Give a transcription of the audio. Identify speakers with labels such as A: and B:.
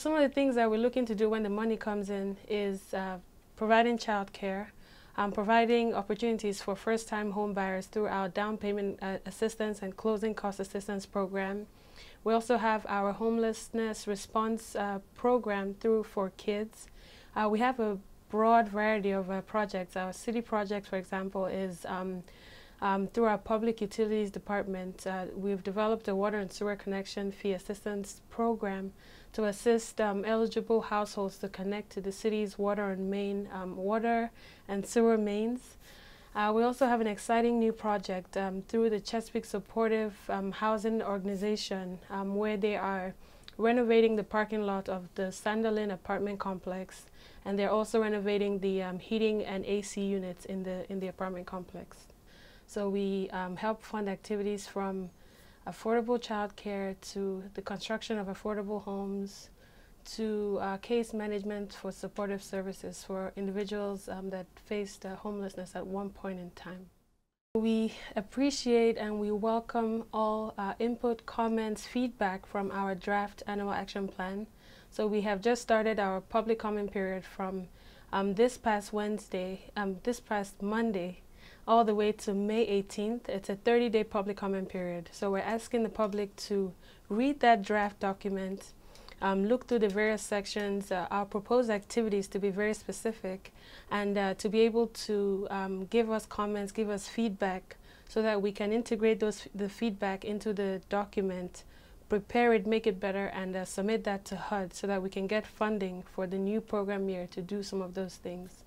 A: Some of the things that we're looking to do when the money comes in is uh, providing childcare, um, providing opportunities for first-time home buyers through our down payment uh, assistance and closing cost assistance program. We also have our homelessness response uh, program through ForKids. Uh, we have a broad variety of uh, projects. Our city project, for example, is um, um, through our Public Utilities Department, uh, we've developed a water and sewer connection fee assistance program to assist um, eligible households to connect to the city's water and main um, water and sewer mains. Uh, we also have an exciting new project um, through the Chesapeake Supportive um, Housing Organization um, where they are renovating the parking lot of the Sanderlin apartment complex and they're also renovating the heating and AC units in the, in the apartment complex. So we um, help fund activities from affordable childcare to the construction of affordable homes to uh, case management for supportive services for individuals um, that faced uh, homelessness at one point in time. We appreciate and we welcome all uh, input, comments, feedback from our draft annual action plan. So we have just started our public comment period from um, this past Wednesday, um, this past Monday, all the way to May 18th. It's a 30-day public comment period. So we're asking the public to read that draft document, um, look through the various sections, uh, our proposed activities to be very specific, and uh, to be able to um, give us comments, give us feedback, so that we can integrate those the feedback into the document, prepare it, make it better, and uh, submit that to HUD so that we can get funding for the new program year to do some of those things.